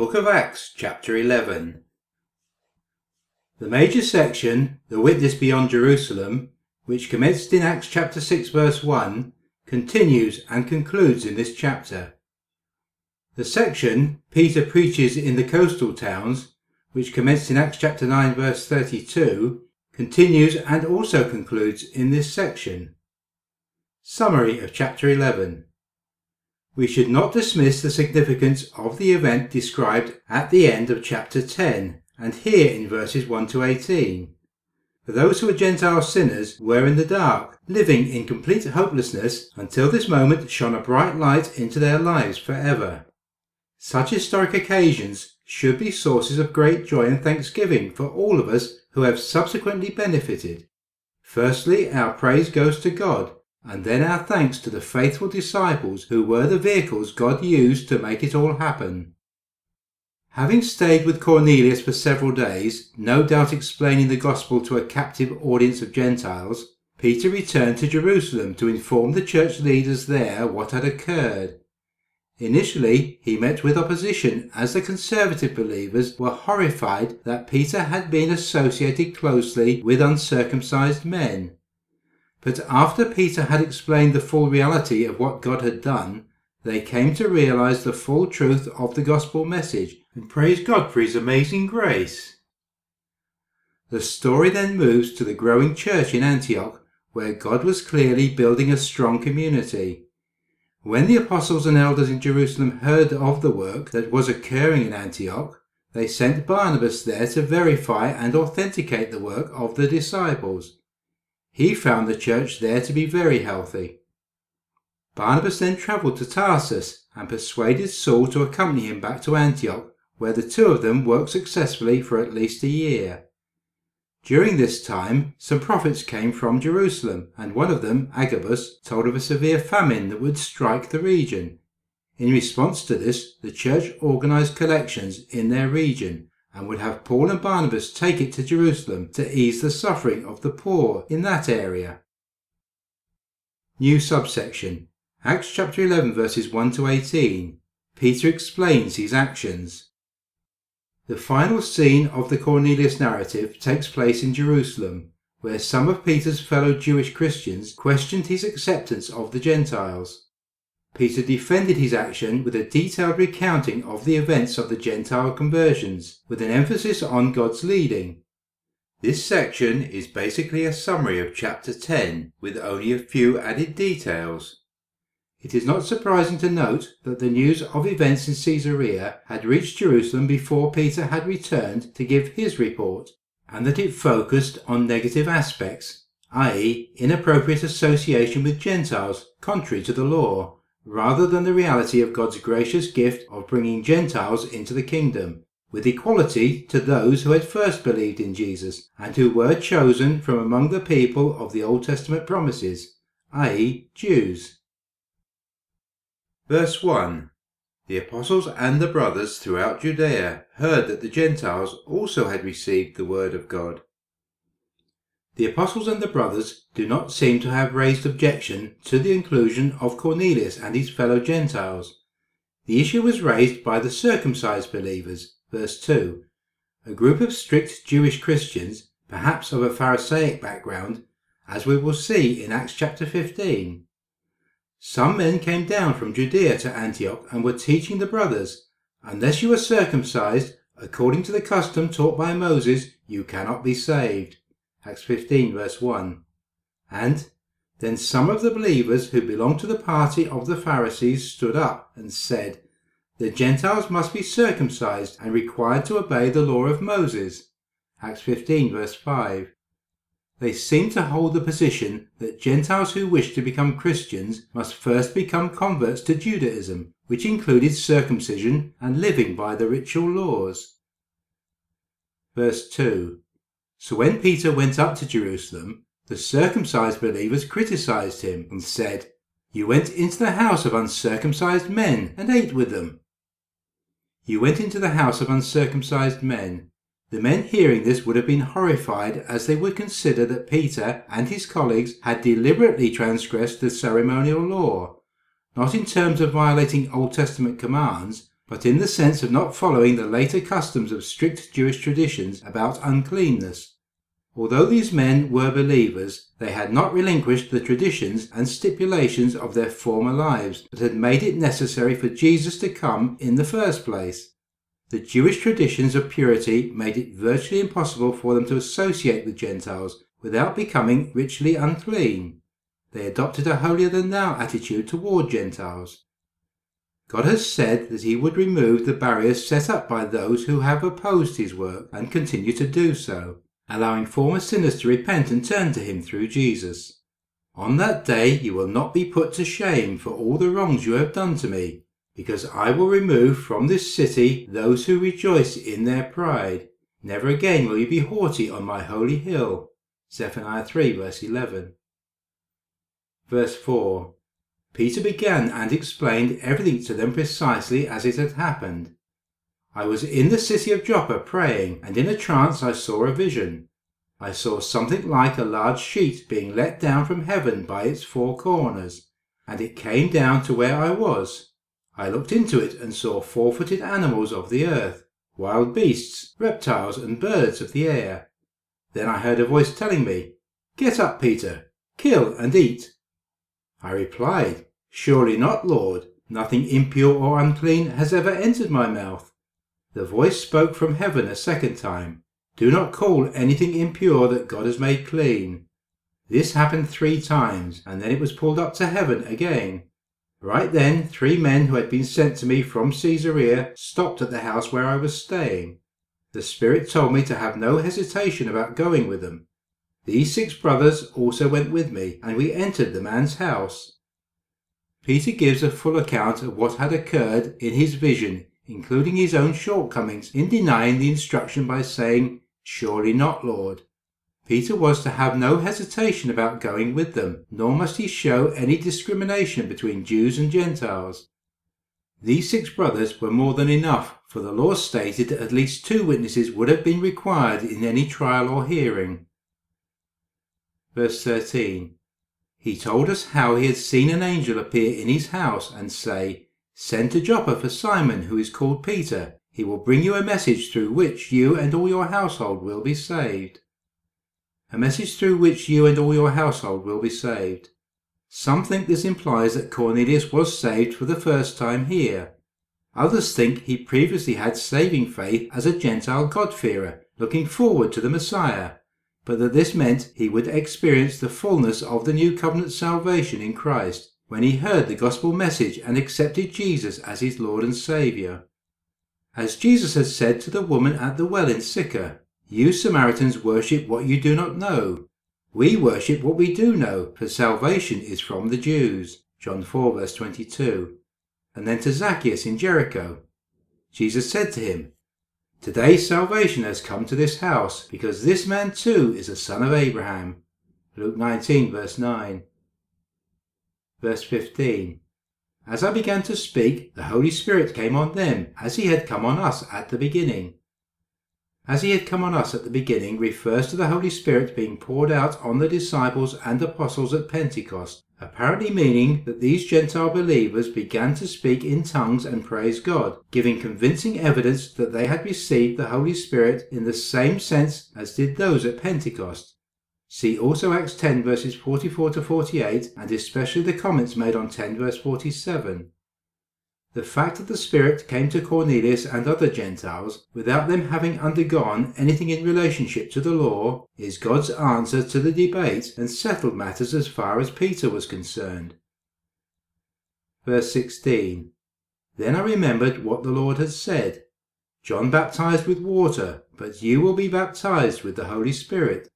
book of Acts, chapter 11. The major section, The Witness Beyond Jerusalem, which commenced in Acts chapter 6 verse 1, continues and concludes in this chapter. The section Peter preaches in the coastal towns, which commenced in Acts chapter 9 verse 32, continues and also concludes in this section. Summary of chapter 11. We should not dismiss the significance of the event described at the end of chapter 10 and here in verses 1 to 18. For those who were Gentile sinners were in the dark, living in complete hopelessness until this moment shone a bright light into their lives forever. Such historic occasions should be sources of great joy and thanksgiving for all of us who have subsequently benefited. Firstly, our praise goes to God and then our thanks to the faithful disciples who were the vehicles God used to make it all happen. Having stayed with Cornelius for several days, no doubt explaining the gospel to a captive audience of Gentiles, Peter returned to Jerusalem to inform the church leaders there what had occurred. Initially, he met with opposition as the conservative believers were horrified that Peter had been associated closely with uncircumcised men. But after Peter had explained the full reality of what God had done, they came to realize the full truth of the gospel message and praise God for his amazing grace. The story then moves to the growing church in Antioch, where God was clearly building a strong community. When the apostles and elders in Jerusalem heard of the work that was occurring in Antioch, they sent Barnabas there to verify and authenticate the work of the disciples. He found the church there to be very healthy. Barnabas then travelled to Tarsus and persuaded Saul to accompany him back to Antioch, where the two of them worked successfully for at least a year. During this time, some prophets came from Jerusalem, and one of them, Agabus, told of a severe famine that would strike the region. In response to this, the church organized collections in their region and would have Paul and Barnabas take it to Jerusalem to ease the suffering of the poor in that area. New subsection Acts chapter 11 verses 1 to 18. Peter explains his actions. The final scene of the Cornelius narrative takes place in Jerusalem, where some of Peter's fellow Jewish Christians questioned his acceptance of the Gentiles. Peter defended his action with a detailed recounting of the events of the Gentile conversions, with an emphasis on God's leading. This section is basically a summary of chapter 10 with only a few added details. It is not surprising to note that the news of events in Caesarea had reached Jerusalem before Peter had returned to give his report, and that it focused on negative aspects, i.e., inappropriate association with Gentiles contrary to the law, rather than the reality of God's gracious gift of bringing Gentiles into the kingdom, with equality to those who had first believed in Jesus and who were chosen from among the people of the Old Testament promises, i.e., Jews. Verse 1 The apostles and the brothers throughout Judea heard that the Gentiles also had received the word of God. The apostles and the brothers do not seem to have raised objection to the inclusion of Cornelius and his fellow Gentiles. The issue was raised by the circumcised believers, verse 2, a group of strict Jewish Christians, perhaps of a Pharisaic background, as we will see in Acts chapter 15. Some men came down from Judea to Antioch and were teaching the brothers, Unless you are circumcised, according to the custom taught by Moses, you cannot be saved. Acts 15 verse 1. And then some of the believers who belonged to the party of the Pharisees stood up and said, The Gentiles must be circumcised and required to obey the law of Moses. Acts 15 verse 5. They seem to hold the position that Gentiles who wish to become Christians must first become converts to Judaism, which included circumcision and living by the ritual laws. Verse 2 so when Peter went up to Jerusalem, the circumcised believers criticized him and said, You went into the house of uncircumcised men and ate with them. You went into the house of uncircumcised men. The men hearing this would have been horrified as they would consider that Peter and his colleagues had deliberately transgressed the ceremonial law, not in terms of violating Old Testament commands, but in the sense of not following the later customs of strict Jewish traditions about uncleanness. Although these men were believers, they had not relinquished the traditions and stipulations of their former lives that had made it necessary for Jesus to come in the first place. The Jewish traditions of purity made it virtually impossible for them to associate with Gentiles without becoming ritually unclean. They adopted a holier than thou attitude toward Gentiles. God has said that he would remove the barriers set up by those who have opposed his work and continue to do so, allowing former sinners to repent and turn to him through Jesus. On that day you will not be put to shame for all the wrongs you have done to me, because I will remove from this city those who rejoice in their pride. Never again will you be haughty on my holy hill. Zephaniah 3 verse 11. Verse 4 Peter began and explained everything to them precisely as it had happened. I was in the city of Joppa praying, and in a trance I saw a vision. I saw something like a large sheet being let down from heaven by its four corners, and it came down to where I was. I looked into it and saw four-footed animals of the earth, wild beasts, reptiles, and birds of the air. Then I heard a voice telling me, Get up, Peter, kill and eat. I replied, Surely not, Lord. Nothing impure or unclean has ever entered my mouth. The voice spoke from heaven a second time, Do not call anything impure that God has made clean. This happened three times, and then it was pulled up to heaven again. Right then, three men who had been sent to me from Caesarea stopped at the house where I was staying. The Spirit told me to have no hesitation about going with them. These six brothers also went with me, and we entered the man's house. Peter gives a full account of what had occurred in his vision, including his own shortcomings in denying the instruction by saying, Surely not, Lord. Peter was to have no hesitation about going with them, nor must he show any discrimination between Jews and Gentiles. These six brothers were more than enough, for the law stated that at least two witnesses would have been required in any trial or hearing. Verse 13 He told us how he had seen an angel appear in his house and say, Send to Joppa for Simon, who is called Peter. He will bring you a message through which you and all your household will be saved a message through which you and all your household will be saved. Some think this implies that Cornelius was saved for the first time here. Others think he previously had saving faith as a Gentile God-fearer, looking forward to the Messiah, but that this meant he would experience the fullness of the new covenant salvation in Christ when he heard the gospel message and accepted Jesus as his Lord and Saviour. As Jesus had said to the woman at the well in Sychar, you Samaritans worship what you do not know. We worship what we do know, for salvation is from the Jews. John 4 verse 22. And then to Zacchaeus in Jericho. Jesus said to him, Today salvation has come to this house, because this man too is a son of Abraham. Luke 19 verse 9. Verse 15. As I began to speak, the Holy Spirit came on them, as he had come on us at the beginning as he had come on us at the beginning, refers to the Holy Spirit being poured out on the disciples and apostles at Pentecost, apparently meaning that these Gentile believers began to speak in tongues and praise God, giving convincing evidence that they had received the Holy Spirit in the same sense as did those at Pentecost. See also Acts 10 verses 44 to 48 and especially the comments made on 10 verse 47. The fact that the Spirit came to Cornelius and other Gentiles without them having undergone anything in relationship to the law is God's answer to the debate and settled matters as far as Peter was concerned. Verse 16 Then I remembered what the Lord had said John baptized with water, but you will be baptized with the Holy Spirit.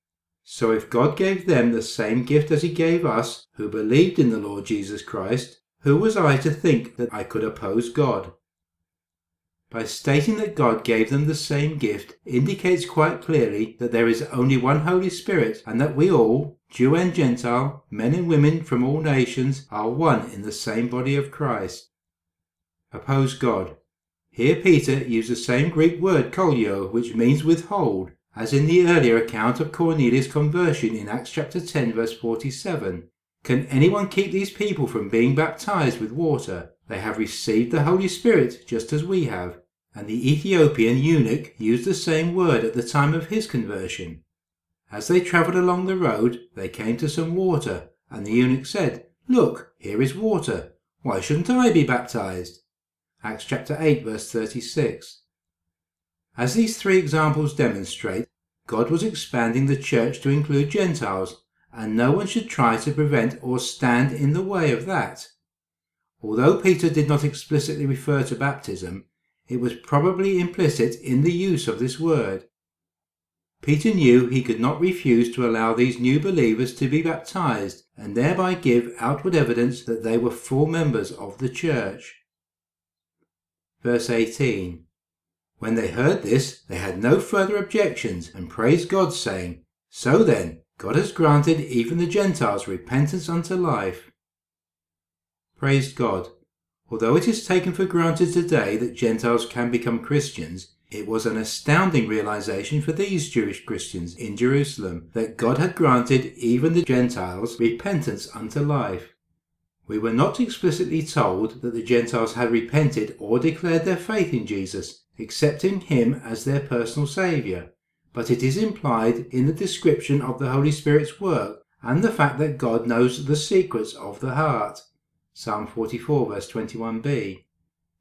So if God gave them the same gift as he gave us, who believed in the Lord Jesus Christ, who was I to think that I could oppose God? By stating that God gave them the same gift indicates quite clearly that there is only one Holy Spirit and that we all, Jew and Gentile, men and women from all nations, are one in the same body of Christ. Oppose God. Here Peter used the same Greek word kolio, which means withhold, as in the earlier account of Cornelius' conversion in Acts chapter 10 verse 47. Can anyone keep these people from being baptized with water? They have received the Holy Spirit just as we have, and the Ethiopian eunuch used the same word at the time of his conversion. As they travelled along the road, they came to some water, and the eunuch said, Look, here is water. Why shouldn't I be baptized? Acts chapter 8, verse 36. As these three examples demonstrate, God was expanding the church to include Gentiles, and no one should try to prevent or stand in the way of that. Although Peter did not explicitly refer to baptism, it was probably implicit in the use of this word. Peter knew he could not refuse to allow these new believers to be baptized and thereby give outward evidence that they were full members of the church. Verse 18 When they heard this, they had no further objections and praised God, saying, So then, God has granted even the Gentiles repentance unto life. Praise God. Although it is taken for granted today that Gentiles can become Christians, it was an astounding realization for these Jewish Christians in Jerusalem that God had granted even the Gentiles repentance unto life. We were not explicitly told that the Gentiles had repented or declared their faith in Jesus, accepting him as their personal Saviour, but it is implied in the description of the Holy Spirit's work and the fact that God knows the secrets of the heart. Psalm 44 verse 21b.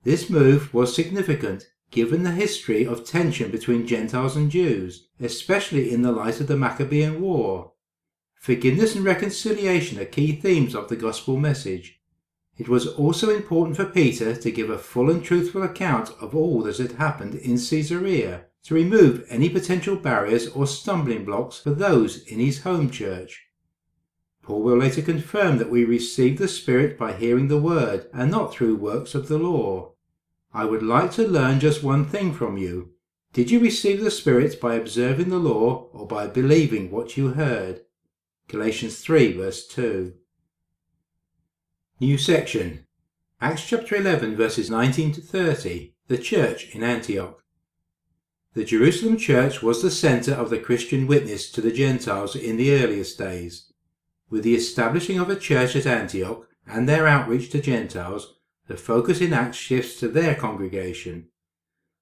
This move was significant given the history of tension between Gentiles and Jews, especially in the light of the Maccabean War. Forgiveness and reconciliation are key themes of the gospel message. It was also important for Peter to give a full and truthful account of all that had happened in Caesarea, to remove any potential barriers or stumbling blocks for those in his home church. Paul will later confirm that we receive the Spirit by hearing the Word and not through works of the law. I would like to learn just one thing from you. Did you receive the Spirit by observing the law or by believing what you heard? Galatians 3 verse 2. New section. Acts chapter 11 verses 19 to 30. The church in Antioch. The Jerusalem church was the centre of the Christian witness to the Gentiles in the earliest days. With the establishing of a church at Antioch and their outreach to Gentiles, the focus in Acts shifts to their congregation.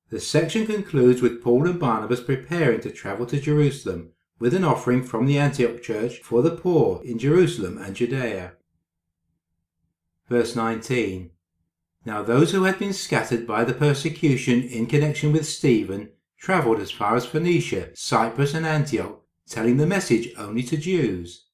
The section concludes with Paul and Barnabas preparing to travel to Jerusalem with an offering from the Antioch church for the poor in Jerusalem and Judea. Verse 19 Now those who had been scattered by the persecution in connection with Stephen travelled as far as Phoenicia, Cyprus, and Antioch, telling the message only to Jews.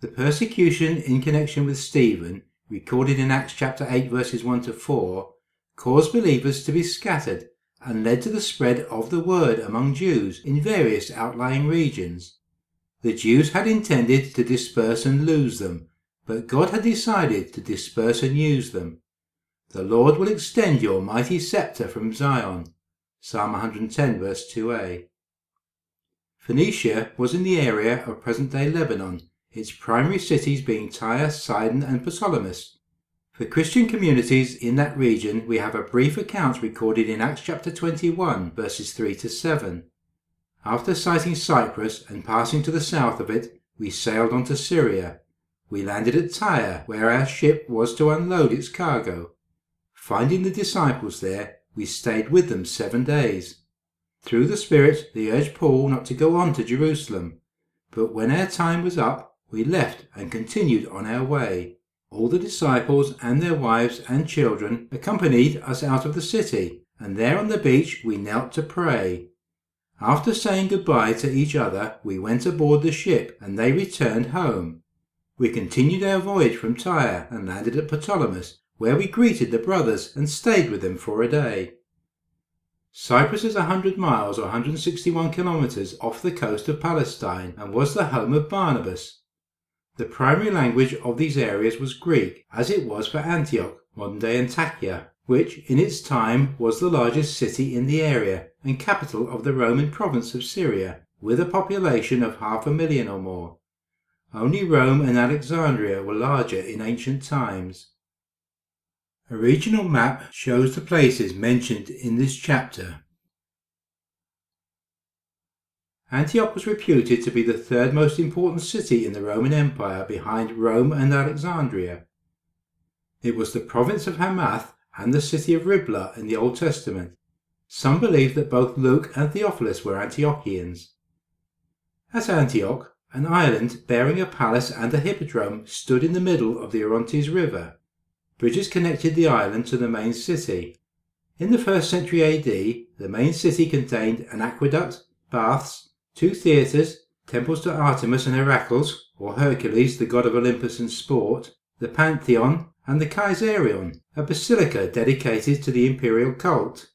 The persecution in connection with Stephen, recorded in Acts chapter 8 verses 1 to 4, caused believers to be scattered and led to the spread of the word among Jews in various outlying regions. The Jews had intended to disperse and lose them, but God had decided to disperse and use them. The Lord will extend your mighty scepter from Zion. Psalm 110 verse 2a. Phoenicia was in the area of present-day Lebanon its primary cities being Tyre, Sidon, and Ptolemais. For Christian communities in that region, we have a brief account recorded in Acts chapter 21, verses 3 to 7. After sighting Cyprus and passing to the south of it, we sailed on to Syria. We landed at Tyre, where our ship was to unload its cargo. Finding the disciples there, we stayed with them seven days. Through the Spirit, they urged Paul not to go on to Jerusalem. But when our time was up, we left and continued on our way. All the disciples and their wives and children accompanied us out of the city, and there on the beach we knelt to pray. After saying goodbye to each other, we went aboard the ship, and they returned home. We continued our voyage from Tyre and landed at Ptolemais, where we greeted the brothers and stayed with them for a day. Cyprus is 100 miles or 161 kilometres off the coast of Palestine and was the home of Barnabas. The primary language of these areas was Greek, as it was for Antioch, modern-day Antakya, which in its time was the largest city in the area and capital of the Roman province of Syria, with a population of half a million or more. Only Rome and Alexandria were larger in ancient times. A regional map shows the places mentioned in this chapter Antioch was reputed to be the third most important city in the Roman Empire behind Rome and Alexandria. It was the province of Hamath and the city of Riblah in the Old Testament. Some believe that both Luke and Theophilus were Antiochians. At Antioch, an island bearing a palace and a hippodrome stood in the middle of the Orontes River. Bridges connected the island to the main city. In the first century AD, the main city contained an aqueduct, baths, two theatres, temples to Artemis and Heracles, or Hercules, the god of Olympus and sport, the Pantheon, and the Caesarion, a basilica dedicated to the imperial cult.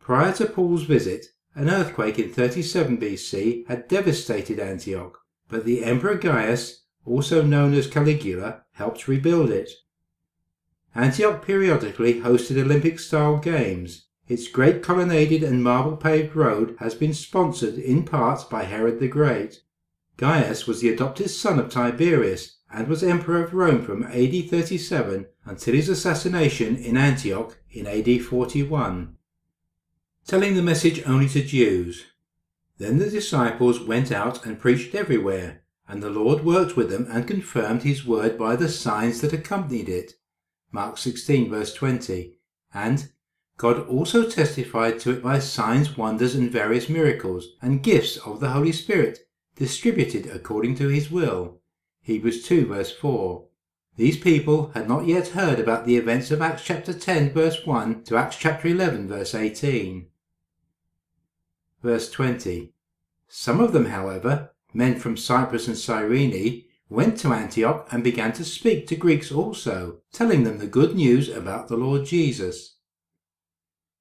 Prior to Paul's visit, an earthquake in 37 BC had devastated Antioch, but the Emperor Gaius, also known as Caligula, helped rebuild it. Antioch periodically hosted Olympic style games. Its great colonnaded and marble paved road has been sponsored in part by Herod the Great. Gaius was the adopted son of Tiberius and was emperor of Rome from AD 37 until his assassination in Antioch in AD 41. Telling the message only to Jews. Then the disciples went out and preached everywhere, and the Lord worked with them and confirmed his word by the signs that accompanied it. Mark 16 verse 20, and God also testified to it by signs, wonders, and various miracles, and gifts of the Holy Spirit, distributed according to his will. Hebrews 2 verse 4. These people had not yet heard about the events of Acts chapter 10 verse 1 to Acts chapter 11 verse 18. Verse 20. Some of them, however, men from Cyprus and Cyrene, went to Antioch and began to speak to Greeks also, telling them the good news about the Lord Jesus.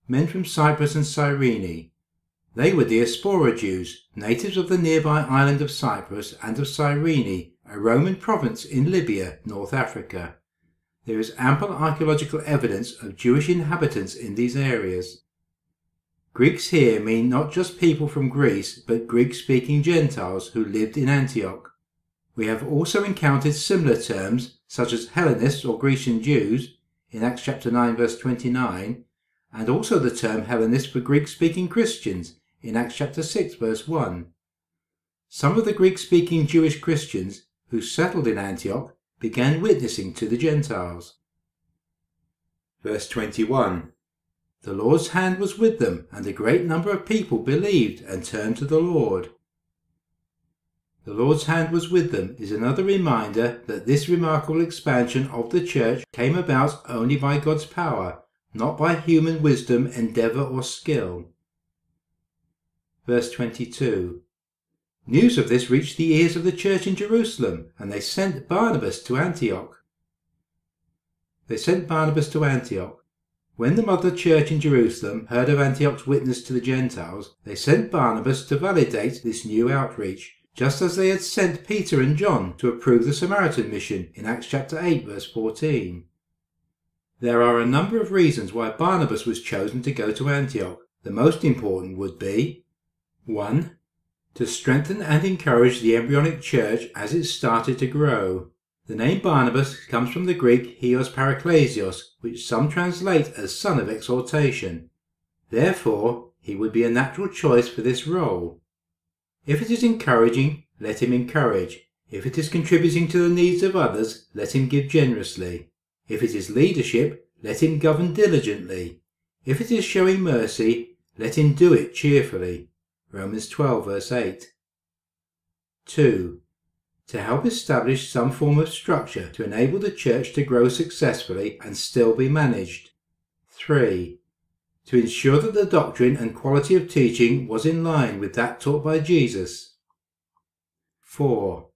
Men from Cyprus and Cyrene. They were diaspora Jews, natives of the nearby island of Cyprus and of Cyrene, a Roman province in Libya, North Africa. There is ample archaeological evidence of Jewish inhabitants in these areas. Greeks here mean not just people from Greece, but Greek speaking Gentiles who lived in Antioch. We have also encountered similar terms such as Hellenists or Grecian Jews in Acts chapter 9 verse 29 and also the term Hellenist for Greek speaking Christians in Acts chapter 6 verse 1. Some of the Greek speaking Jewish Christians who settled in Antioch began witnessing to the Gentiles. Verse 21 The Lord's hand was with them, and a great number of people believed and turned to the Lord. The Lord's hand was with them is another reminder that this remarkable expansion of the church came about only by God's power, not by human wisdom, endeavour, or skill. Verse 22 News of this reached the ears of the church in Jerusalem, and they sent Barnabas to Antioch. They sent Barnabas to Antioch. When the mother church in Jerusalem heard of Antioch's witness to the Gentiles, they sent Barnabas to validate this new outreach just as they had sent Peter and John to approve the Samaritan mission in Acts chapter 8 verse 14. There are a number of reasons why Barnabas was chosen to go to Antioch. The most important would be 1. To strengthen and encourage the embryonic church as it started to grow. The name Barnabas comes from the Greek Hios Paraklesios, which some translate as son of exhortation. Therefore, he would be a natural choice for this role. If it is encouraging, let him encourage. If it is contributing to the needs of others, let him give generously. If it is leadership, let him govern diligently. If it is showing mercy, let him do it cheerfully. Romans 12 verse 8. 2. To help establish some form of structure to enable the church to grow successfully and still be managed. 3 to ensure that the doctrine and quality of teaching was in line with that taught by Jesus. 4.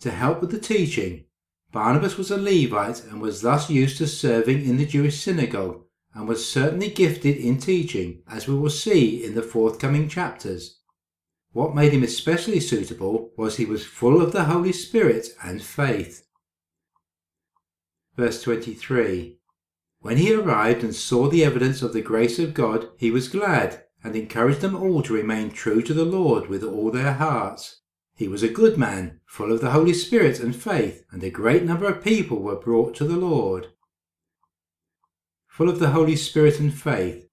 To help with the teaching, Barnabas was a Levite and was thus used to serving in the Jewish synagogue and was certainly gifted in teaching, as we will see in the forthcoming chapters. What made him especially suitable was he was full of the Holy Spirit and faith. Verse 23 when he arrived and saw the evidence of the grace of God, he was glad, and encouraged them all to remain true to the Lord with all their hearts. He was a good man, full of the Holy Spirit and faith, and a great number of people were brought to the Lord. Full of the Holy Spirit and faith.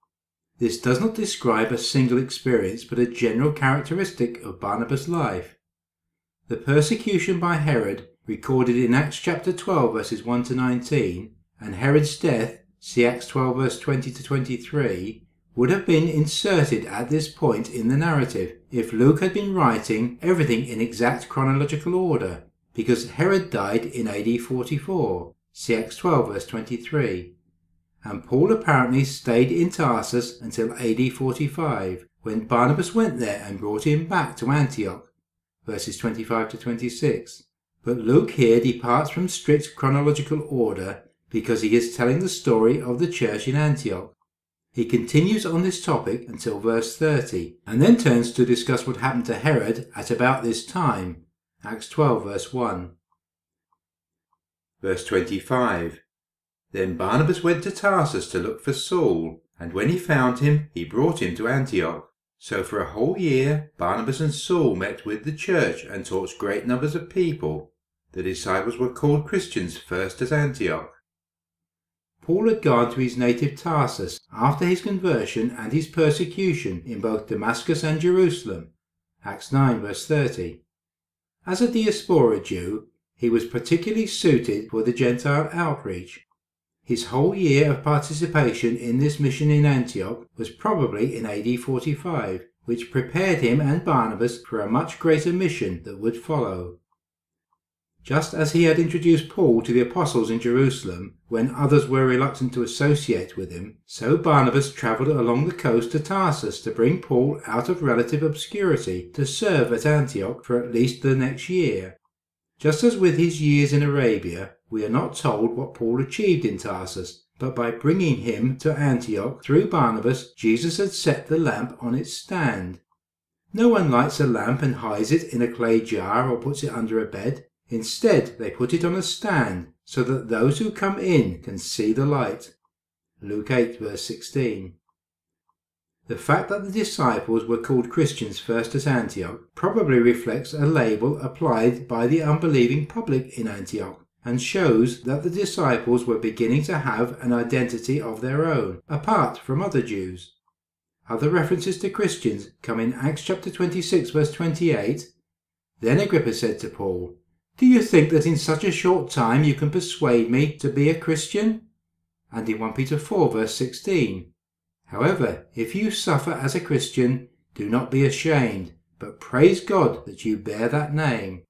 This does not describe a single experience, but a general characteristic of Barnabas' life. The persecution by Herod, recorded in Acts chapter 12 verses 1 to 19, and Herod's death, see Acts 12 verse 20 to 23, would have been inserted at this point in the narrative if Luke had been writing everything in exact chronological order, because Herod died in AD 44, see Acts 12 verse 23, and Paul apparently stayed in Tarsus until AD 45, when Barnabas went there and brought him back to Antioch, verses 25 to 26. But Luke here departs from strict chronological order because he is telling the story of the church in Antioch. He continues on this topic until verse 30, and then turns to discuss what happened to Herod at about this time. Acts 12, verse 1. Verse 25 Then Barnabas went to Tarsus to look for Saul, and when he found him, he brought him to Antioch. So for a whole year, Barnabas and Saul met with the church and taught great numbers of people. The disciples were called Christians first at Antioch. Paul had gone to his native Tarsus after his conversion and his persecution in both Damascus and Jerusalem. Acts 9 verse 30. As a diaspora Jew, he was particularly suited for the Gentile outreach. His whole year of participation in this mission in Antioch was probably in AD 45, which prepared him and Barnabas for a much greater mission that would follow. Just as he had introduced Paul to the apostles in Jerusalem when others were reluctant to associate with him, so Barnabas travelled along the coast to Tarsus to bring Paul out of relative obscurity to serve at Antioch for at least the next year. Just as with his years in Arabia, we are not told what Paul achieved in Tarsus, but by bringing him to Antioch through Barnabas, Jesus had set the lamp on its stand. No one lights a lamp and hides it in a clay jar or puts it under a bed. Instead, they put it on a stand so that those who come in can see the light. Luke 8, verse 16. The fact that the disciples were called Christians first at Antioch probably reflects a label applied by the unbelieving public in Antioch and shows that the disciples were beginning to have an identity of their own, apart from other Jews. Other references to Christians come in Acts chapter 26 verse 28. Then Agrippa said to Paul, do you think that in such a short time you can persuade me to be a Christian? And in 1 Peter 4 verse 16. However, if you suffer as a Christian, do not be ashamed, but praise God that you bear that name.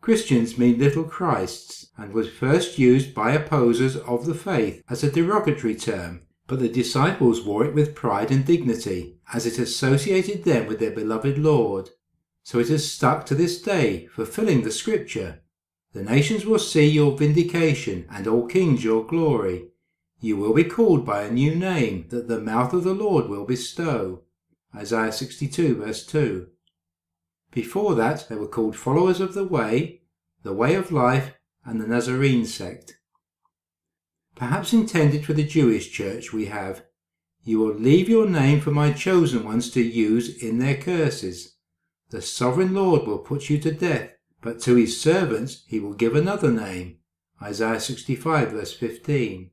Christians mean little Christs and was first used by opposers of the faith as a derogatory term, but the disciples wore it with pride and dignity, as it associated them with their beloved Lord so it has stuck to this day, fulfilling the scripture. The nations will see your vindication, and all kings your glory. You will be called by a new name that the mouth of the Lord will bestow. Isaiah 62 verse 2. Before that they were called followers of the way, the way of life, and the Nazarene sect. Perhaps intended for the Jewish church we have, You will leave your name for my chosen ones to use in their curses. The sovereign Lord will put you to death, but to his servants he will give another name. Isaiah 65 verse 15.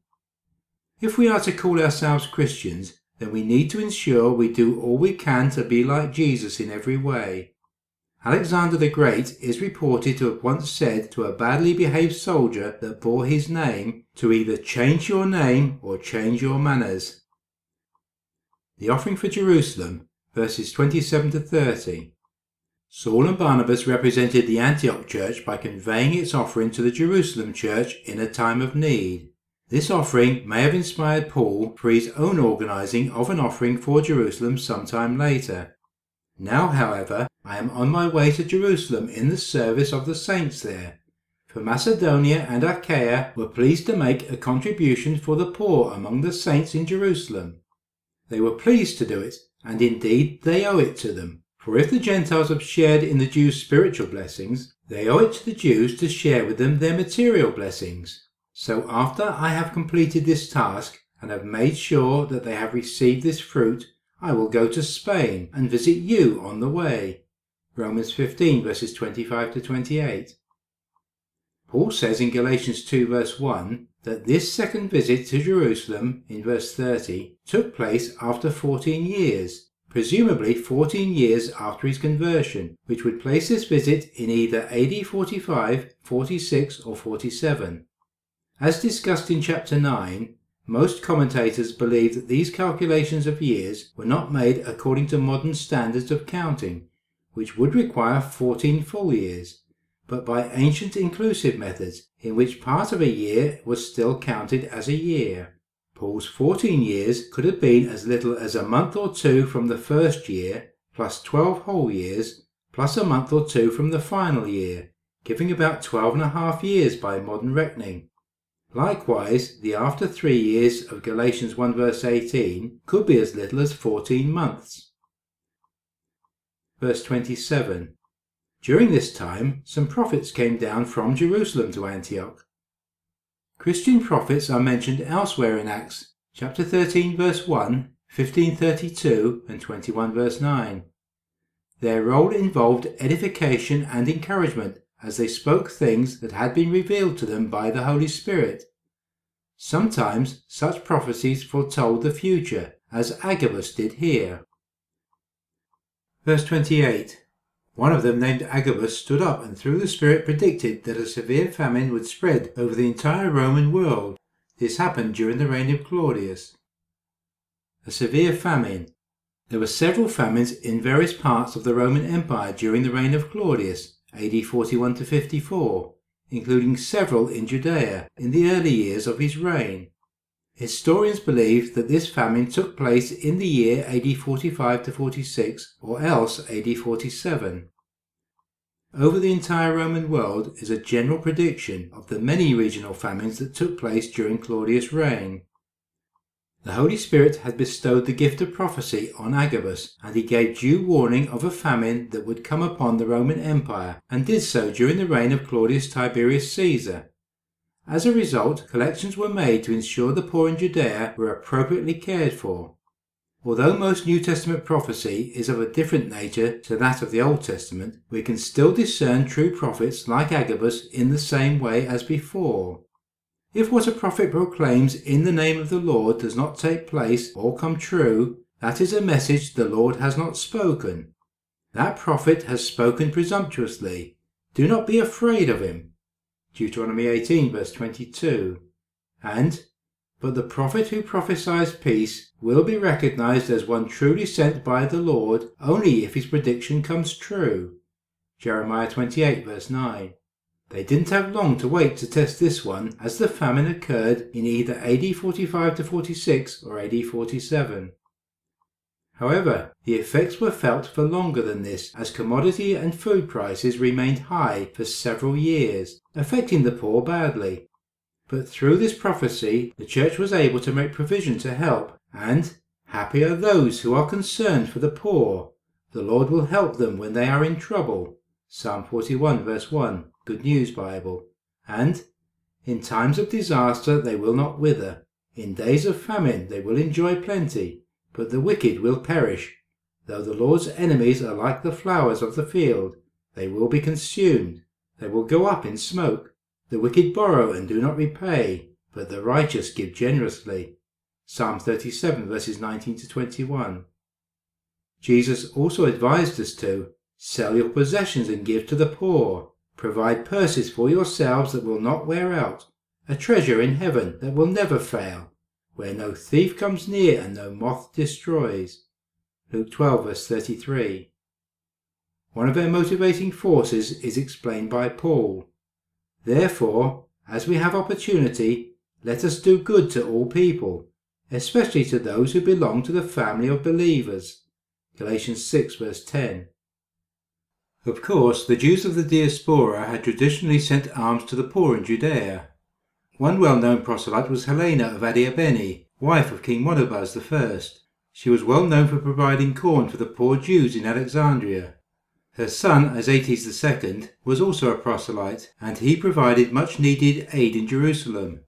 If we are to call ourselves Christians, then we need to ensure we do all we can to be like Jesus in every way. Alexander the Great is reported to have once said to a badly behaved soldier that bore his name to either change your name or change your manners. The offering for Jerusalem, verses 27 to 30. Saul and Barnabas represented the Antioch church by conveying its offering to the Jerusalem church in a time of need. This offering may have inspired Paul for his own organizing of an offering for Jerusalem sometime later. Now, however, I am on my way to Jerusalem in the service of the saints there. For Macedonia and Achaia were pleased to make a contribution for the poor among the saints in Jerusalem. They were pleased to do it, and indeed they owe it to them. For if the Gentiles have shared in the Jews' spiritual blessings, they owe it to the Jews to share with them their material blessings. So after I have completed this task and have made sure that they have received this fruit, I will go to Spain and visit you on the way. Romans 15 verses 25 to 28. Paul says in Galatians 2 verse 1 that this second visit to Jerusalem in verse 30 took place after 14 years presumably 14 years after his conversion, which would place this visit in either AD 45, 46, or 47. As discussed in chapter 9, most commentators believe that these calculations of years were not made according to modern standards of counting, which would require 14 full years, but by ancient inclusive methods in which part of a year was still counted as a year. Paul's 14 years could have been as little as a month or two from the first year, plus 12 whole years, plus a month or two from the final year, giving about 12 and a half years by modern reckoning. Likewise, the after three years of Galatians 1 verse 18 could be as little as 14 months. Verse 27. During this time, some prophets came down from Jerusalem to Antioch. Christian prophets are mentioned elsewhere in Acts, chapter 13 verse 1, 1532 and 21 verse 9. Their role involved edification and encouragement as they spoke things that had been revealed to them by the Holy Spirit. Sometimes such prophecies foretold the future, as Agabus did here. Verse 28 One of them, named Agabus, stood up and through the Spirit predicted that a severe famine would spread over the entire Roman world. This happened during the reign of Claudius. A severe famine. There were several famines in various parts of the Roman Empire during the reign of Claudius, AD 41 to 54, including several in Judea in the early years of his reign. Historians believe that this famine took place in the year AD 45 to 46 or else AD 47. Over the entire Roman world is a general prediction of the many regional famines that took place during Claudius' reign. The Holy Spirit had bestowed the gift of prophecy on Agabus, and he gave due warning of a famine that would come upon the Roman Empire, and did so during the reign of Claudius Tiberius Caesar. As a result, collections were made to ensure the poor in Judea were appropriately cared for. Although most New Testament prophecy is of a different nature to that of the Old Testament, we can still discern true prophets like Agabus in the same way as before. If what a prophet proclaims in the name of the Lord does not take place or come true, that is a message the Lord has not spoken. That prophet has spoken presumptuously. Do not be afraid of him. Deuteronomy 18 verse 22. And, but the prophet who prophesies peace will be recognized as one truly sent by the Lord only if his prediction comes true. Jeremiah 28 verse 9. They didn't have long to wait to test this one, as the famine occurred in either AD 45 to 46 or AD 47. However, the effects were felt for longer than this, as commodity and food prices remained high for several years, affecting the poor badly. But through this prophecy, the church was able to make provision to help, and happy are those who are concerned for the poor. The Lord will help them when they are in trouble. Psalm 41 verse 1. Good News Bible, and in times of disaster they will not wither, in days of famine they will enjoy plenty, but the wicked will perish. Though the Lord's enemies are like the flowers of the field, they will be consumed, they will go up in smoke. The wicked borrow and do not repay, but the righteous give generously. Psalm 37 verses 19 to 21. Jesus also advised us to sell your possessions and give to the poor. Provide purses for yourselves that will not wear out, a treasure in heaven that will never fail, where no thief comes near and no moth destroys. Luke 12 verse 33. One of their motivating forces is explained by Paul. Therefore, as we have opportunity, let us do good to all people, especially to those who belong to the family of believers. Galatians 6 verse 10. Of course, the Jews of the diaspora had traditionally sent alms to the poor in Judea. One well-known proselyte was Helena of Adiabene, wife of King Monobaz I. She was well known for providing corn for the poor Jews in Alexandria. Her son, Izates II, was also a proselyte, and he provided much needed aid in Jerusalem.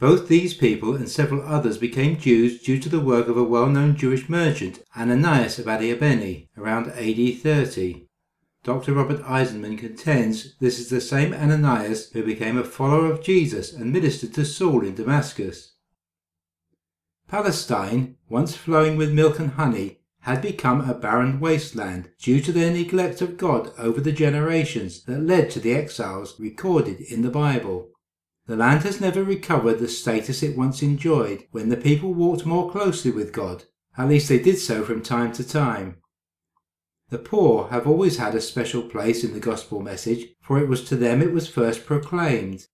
Both these people and several others became Jews due to the work of a well-known Jewish merchant, Ananias of Adiabene, around AD 30. Dr. Robert Eisenman contends this is the same Ananias who became a follower of Jesus and ministered to Saul in Damascus. Palestine, once flowing with milk and honey, had become a barren wasteland due to their neglect of God over the generations that led to the exiles recorded in the Bible. The land has never recovered the status it once enjoyed when the people walked more closely with God. At least they did so from time to time. The poor have always had a special place in the gospel message, for it was to them it was first proclaimed.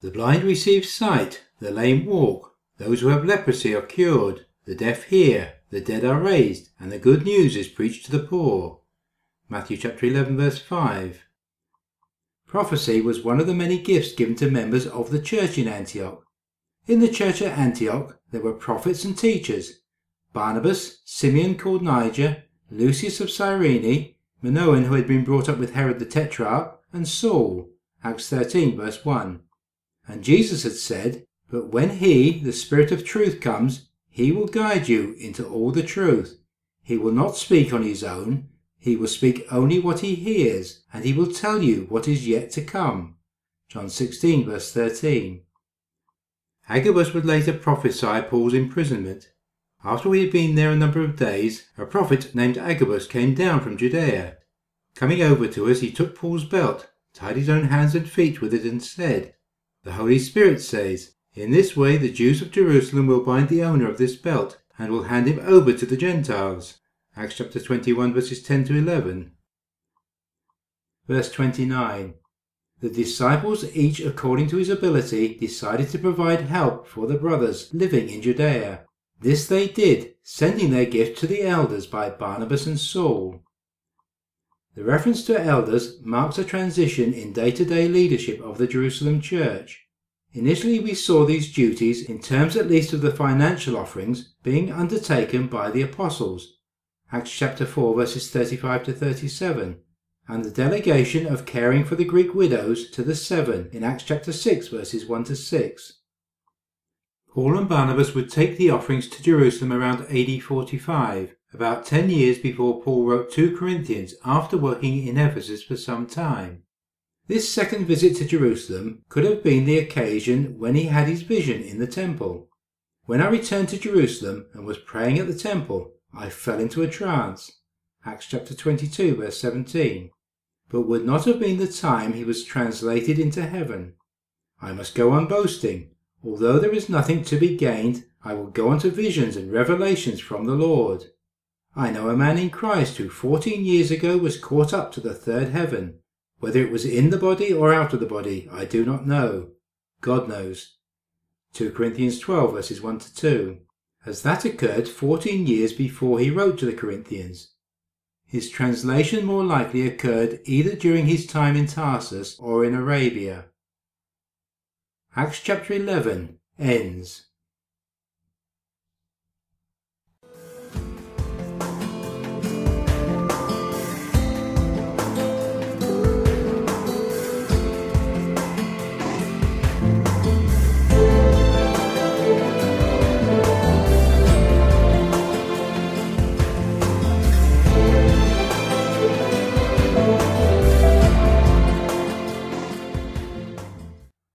The blind receive sight, the lame walk, those who have leprosy are cured, the deaf hear, the dead are raised, and the good news is preached to the poor. Matthew chapter 11 verse 5. Prophecy was one of the many gifts given to members of the church in Antioch. In the church at Antioch there were prophets and teachers. Barnabas, Simeon called Niger, Lucius of Cyrene, Manaen who had been brought up with Herod the Tetrarch, and Saul. Acts 13 verse 1. And Jesus had said, But when he, the Spirit of truth, comes, he will guide you into all the truth. He will not speak on his own. He will speak only what he hears, and he will tell you what is yet to come. John 16, verse 13. Agabus would later prophesy Paul's imprisonment. After we had been there a number of days, a prophet named Agabus came down from Judea. Coming over to us, he took Paul's belt, tied his own hands and feet with it, and said, The Holy Spirit says, in this way the Jews of Jerusalem will bind the owner of this belt and will hand him over to the Gentiles. Acts chapter 21 verses 10 to 11. Verse 29. The disciples, each according to his ability, decided to provide help for the brothers living in Judea. This they did, sending their gift to the elders by Barnabas and Saul. The reference to elders marks a transition in day to day leadership of the Jerusalem church. Initially we saw these duties, in terms at least of the financial offerings, being undertaken by the apostles, Acts chapter 4 verses 35 to 37, and the delegation of caring for the Greek widows to the seven in Acts chapter 6 verses 1 to 6. Paul and Barnabas would take the offerings to Jerusalem around AD 45, about 10 years before Paul wrote 2 Corinthians after working in Ephesus for some time. This second visit to Jerusalem could have been the occasion when he had his vision in the temple. When I returned to Jerusalem and was praying at the temple, I fell into a trance. Acts chapter 22 verse 17. But would not have been the time he was translated into heaven. I must go on boasting. Although there is nothing to be gained, I will go on to visions and revelations from the Lord. I know a man in Christ who fourteen years ago was caught up to the third heaven whether it was in the body or out of the body, I do not know. God knows. 2 Corinthians 12 verses 1 to 2. As that occurred 14 years before he wrote to the Corinthians. His translation more likely occurred either during his time in Tarsus or in Arabia. Acts chapter 11 ends.